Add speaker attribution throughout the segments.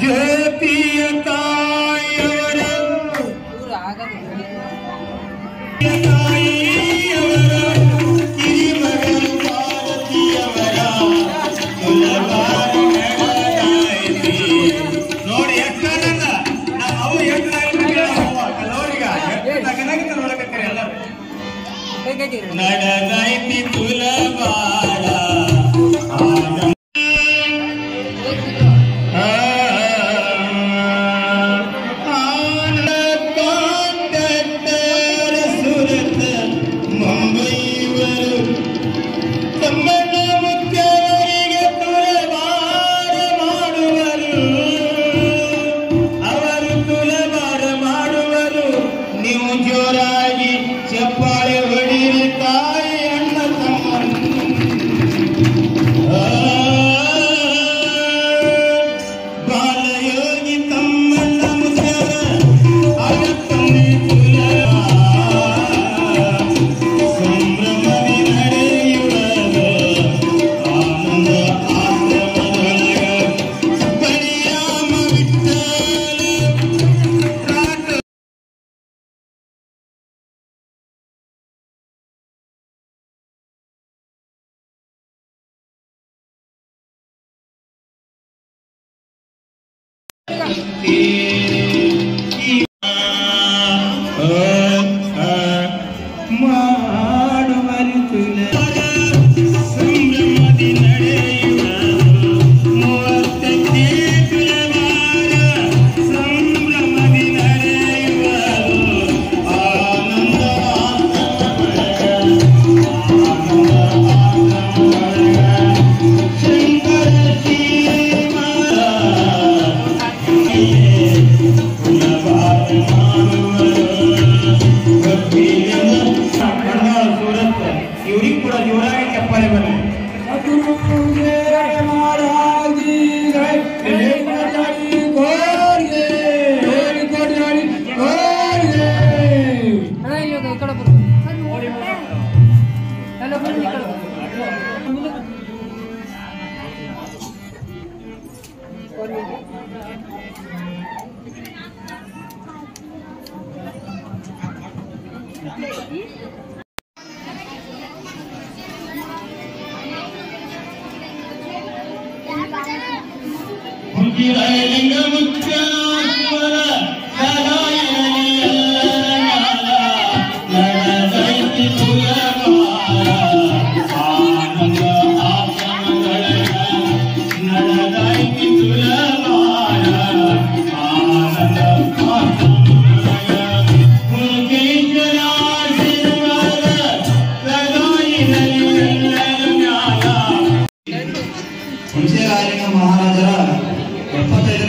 Speaker 1: ಜ್ಯೋತಿಯ ತಾಯಿಯವರ. ತಾಯಿಯವರ ಹಿರಿಮರ ನೋಡಿ ಎಟ್ಟ ನಾವು ಅವ ಎಟ್ಟ ನೋಡಿಗ ನಗನಾಗಿತ್ತು ನೋಡಕ್ಕೆ ಎಲ್ಲರೂ. ನಡೆದೈತಿ
Speaker 2: Deus. यलिङ्ग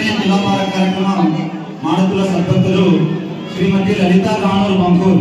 Speaker 2: వెంటనే తులాభార కార్యక్రమం మాడుతుల సర్పంచులు
Speaker 1: శ్రీమతి లలితా రాణూర్ మంకూర్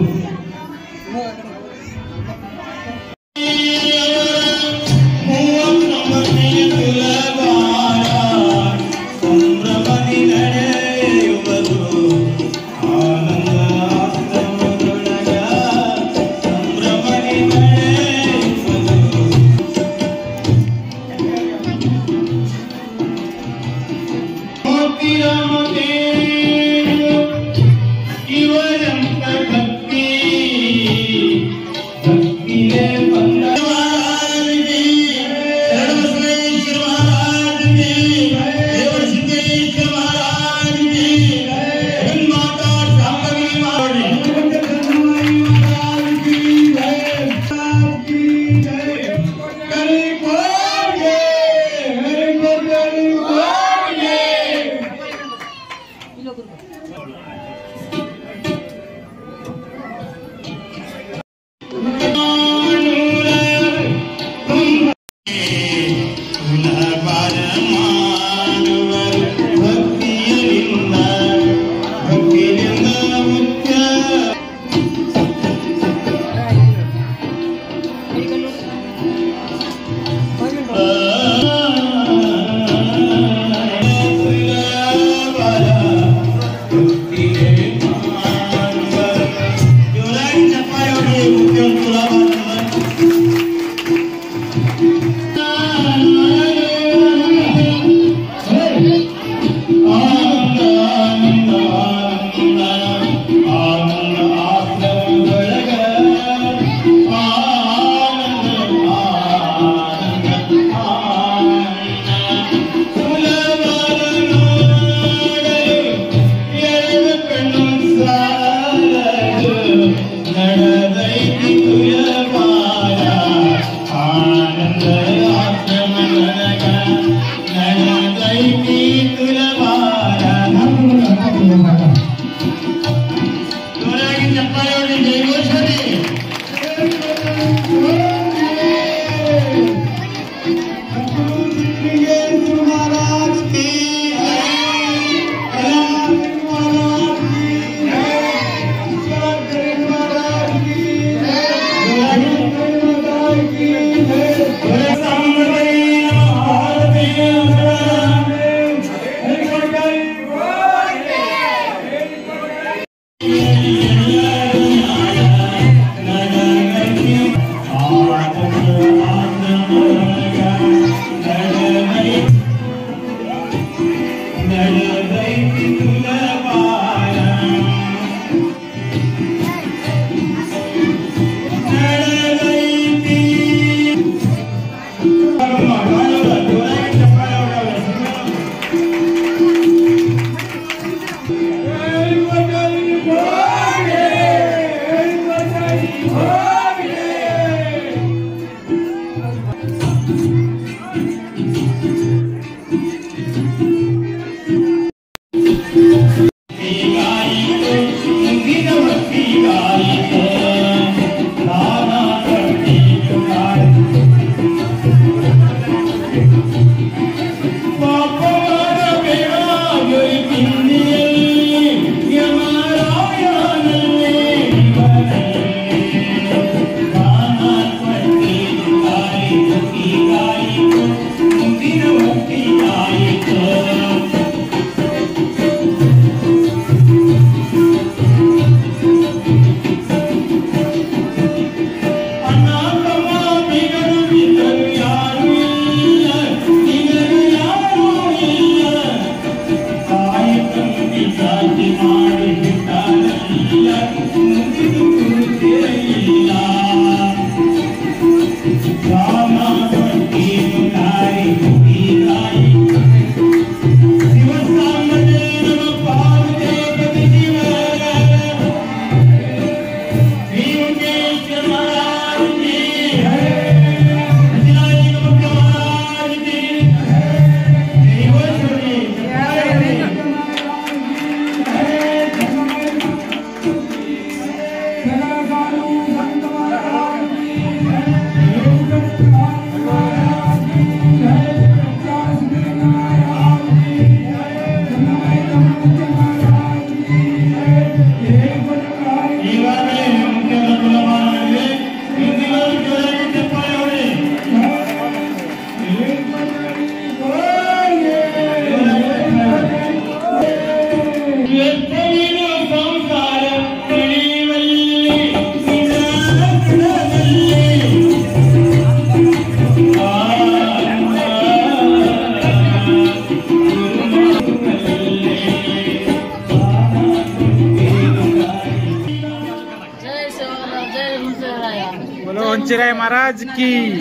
Speaker 3: बोलो महाराज की।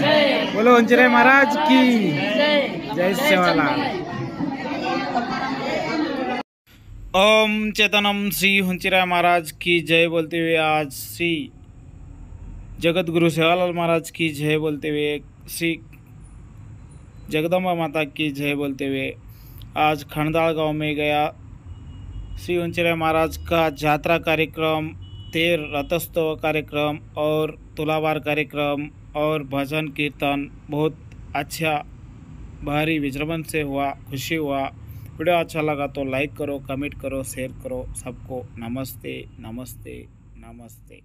Speaker 3: बोलो हंचिराय महाराज की। जय सेवालाल ओम चेतनम श्री हुंचिराय महाराज की जय बोलते हुए आज श्री जगत गुरु सेवालाल महाराज की जय बोलते हुए, श्री जगदम्बा माता की जय बोलते हुए आज खंडाल गाँव में गया। श्री हुंचिराय महाराज का यात्रा कार्यक्रम तेर रथोत्सव कार्यक्रम और तुलावार कार्यक्रम और भजन कीर्तन बहुत अच्छा भारी विजृंभण से हुआ, खुशी हुआ। वीडियो अच्छा लगा तो लाइक करो कमेंट करो शेयर करो। सबको नमस्ते नमस्ते नमस्ते।